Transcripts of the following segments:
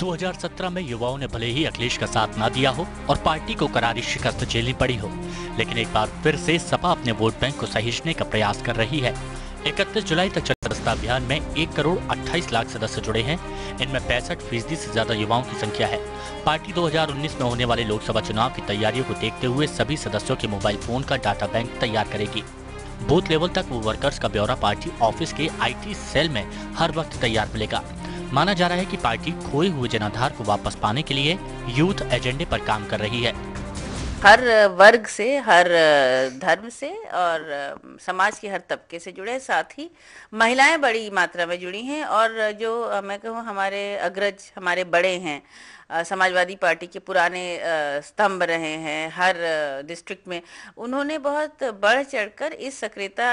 2017 में युवाओं ने भले ही अखिलेश का साथ ना दिया हो और पार्टी को करारी शिकस्त झेलनी पड़ी हो, लेकिन एक बार फिर से सपा अपने वोट बैंक को सहेजने का प्रयास कर रही है। इकतीस जुलाई तक रस्ता अभियान में एक करोड़ 28 लाख सदस्य जुड़े हैं। इनमें पैंसठ फ़ीसदी से ज़्यादा युवाओं की संख्या है। पार्टी 2019 में होने वाले लोकसभा चुनाव की तैयारियों को देखते हुए सभी सदस्यों के मोबाइल फ़ोन का डाटा बैंक तैयार करेगी। बूथ लेवल तक वो वर्कर्स का ब्यौरा पार्टी ऑफ़िस के आईटी सेल में हर वक्त तैयार मिलेगा। माना जा रहा है कि पार्टी खोए हुए जनाधार को वापस पाने के लिए यूथ एजेंडे पर काम कर रही है। हर वर्ग से, हर धर्म से और समाज के हर तबके से जुड़े साथ ही महिलाएँ बड़ी मात्रा में जुड़ी हैं और जो मैं कहूँ हमारे अग्रज, हमारे बड़े हैं, समाजवादी पार्टी के पुराने स्तंभ रहे हैं, हर डिस्ट्रिक्ट में, उन्होंने बहुत बढ़ चढ़कर इस सक्रियता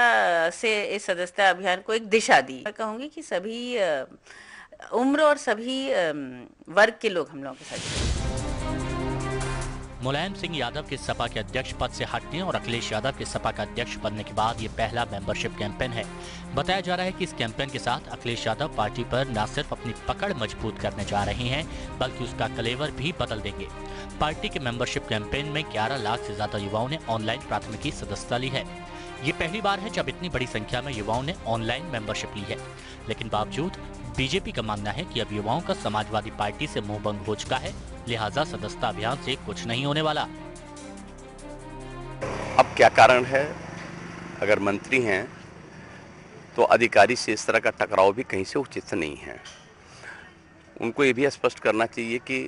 से, इस सदस्यता अभियान को एक दिशा दी। मैं कहूँगी कि सभी उम्र और सभी वर्ग के लोग हम लोगों के साथ मुलायम सिंह यादव के सपा के अध्यक्ष पद से हटने और अखिलेश यादव के सपा का अध्यक्ष बनने के बाद ये पहला मेंबरशिप कैंपेन है। बताया जा रहा है कि इस कैंपेन के साथ अखिलेश यादव पार्टी पर न सिर्फ़ अपनी पकड़ मज़बूत करने जा रहे हैं, बल्कि उसका कलेवर भी बदल देंगे। पार्टी के मेंबरशिप कैंपेन में 11 लाख से ज़्यादा युवाओं ने ऑनलाइन प्राथमिकी सदस्यता ली है। ये पहली बार है जब इतनी बड़ी संख्या में युवाओं ने ऑनलाइन मेंबरशिप ली है। लेकिन बावजूद बीजेपी का मानना है कि अब युवाओं का समाजवादी पार्टी से मुँह बंद हो चुका है, लिहाजा सदस्यता अभियान से कुछ नहीं होने वाला। अब क्या कारण है? अगर मंत्री हैं तो अधिकारी से इस तरह का टकराव भी कहीं से उचित नहीं है। उनको ये भी स्पष्ट करना चाहिए कि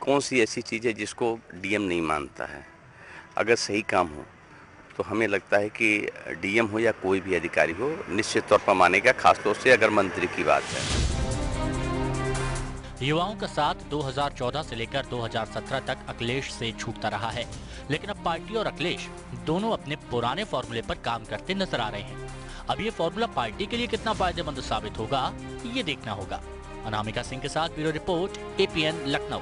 कौन सी ऐसी चीज़ है जिसको डीएम नहीं मानता है? अगर सही काम हो तो हमें लगता है कि डीएम हो या कोई भी अधिकारी हो, निश्चित तौर पर मानेगा, खासतौर से अगर मंत्री की बात है। युवाओं का साथ 2014 से लेकर 2017 तक अखिलेश से छूटता रहा है। लेकिन अब पार्टी और अखिलेश दोनों अपने पुराने फॉर्मूले पर काम करते नज़र आ रहे हैं। अब ये फॉर्मूला पार्टी के लिए कितना फ़ायदेमंद साबित होगा, ये देखना होगा। अनामिका सिंह के साथ ब्यूरो रिपोर्ट एपीएन लखनऊ।